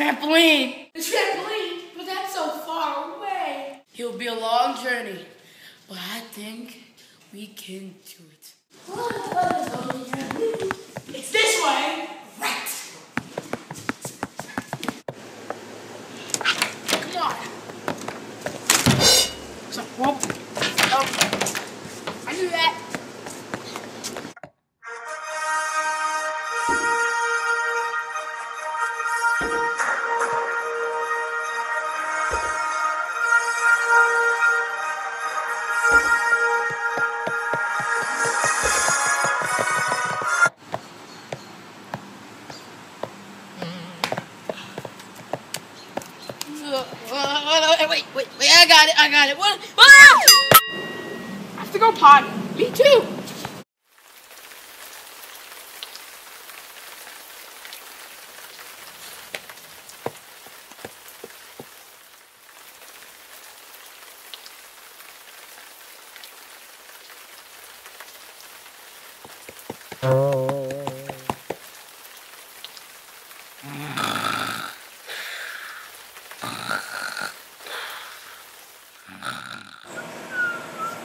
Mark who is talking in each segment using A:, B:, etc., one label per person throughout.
A: trampoline.
B: The trampoline? But that's so far away.
A: It'll be a long journey, but I think we can do it.
B: It's this way.
A: Right. Come on. So, whoop. Oh. I knew that. Wait, wait, wait, I got it, I got it. What? Ah!
B: I have to go potty. Me too.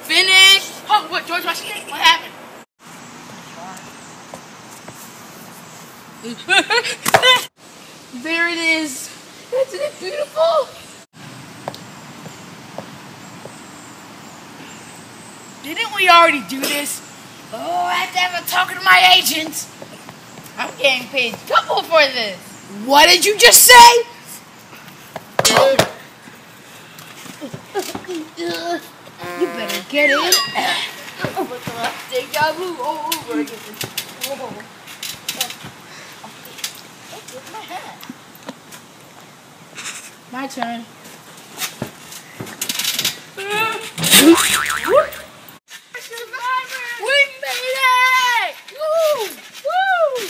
A: Finished! Oh, what, George Washington? What happened?
B: There it is. Isn't it beautiful?
A: Didn't we already do this? Oh, I have to have a talk to my agent.
C: I'm getting paid double for this.
A: What did you just say?
C: You better get in. What's the last deja vu all over again? Whoa. Oh, where's my hat?
B: My turn.
A: We made it! Woo! Woo!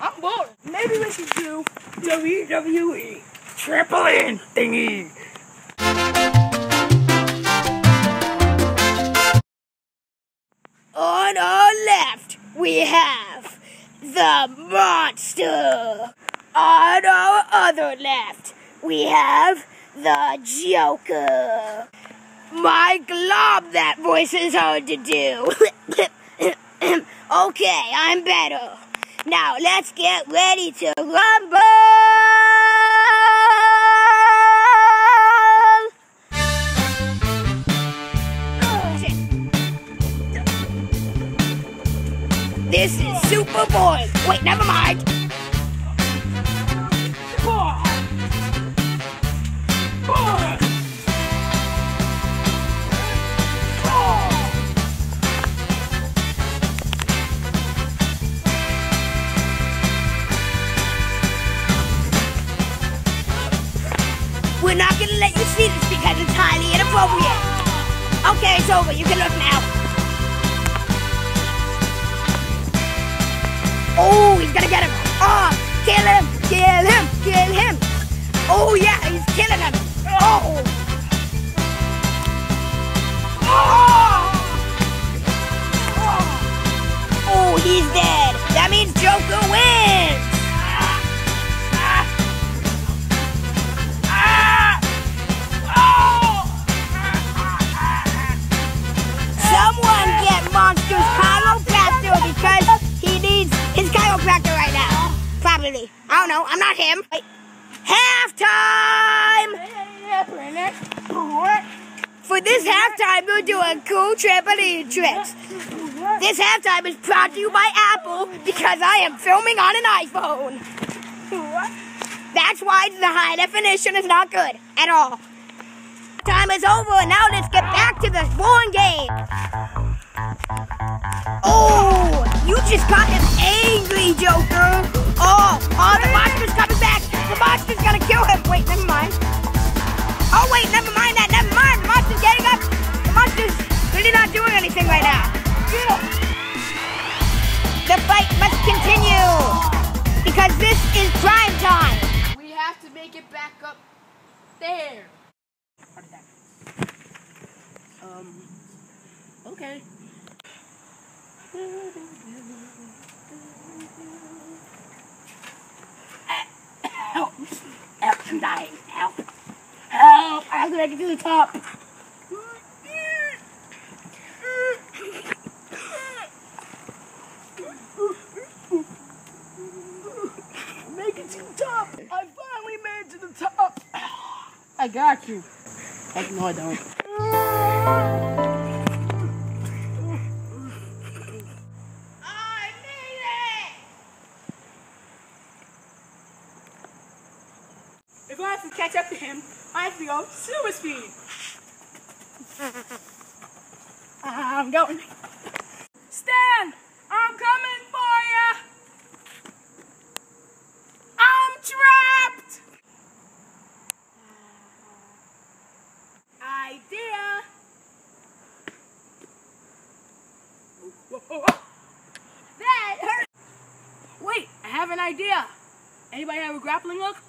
B: I'm bored. Maybe we should do WWE trampoline thingy.
D: The monster. On our other left, we have the Joker. My glob, that voice is hard to do. okay, I'm better. Now let's get ready to rumble. This is Superboy. Wait, never mind. We're not gonna let you see this because it's highly inappropriate. Okay, it's over. You can look now. Oh, he's gonna get him. Oh, kill him, kill him, kill him. Oh, yeah, he's killing him. Oh. Oh. Oh, he's dead. That means Joker wins. Don't know. I'm not him. Wait. Halftime! For this halftime, we're doing cool trampoline tricks. This halftime is brought to you by Apple because I am filming on an iPhone. That's why the high definition is not good at all. Time is over, and now let's get back to the boring game. Oh, you just got him angry,
B: make it back up there.
A: Um, okay. Help! Help! I'm dying! Help! Help! I'm gonna get to the top! I got you. Oh, no, I don't.
B: I made it!
A: If I have to catch up to him, I have to go super speed. I'm going. Stan, I'm coming for you. I'm trapped. Idea. That hurt. Wait, I have an idea. Anybody have a grappling hook?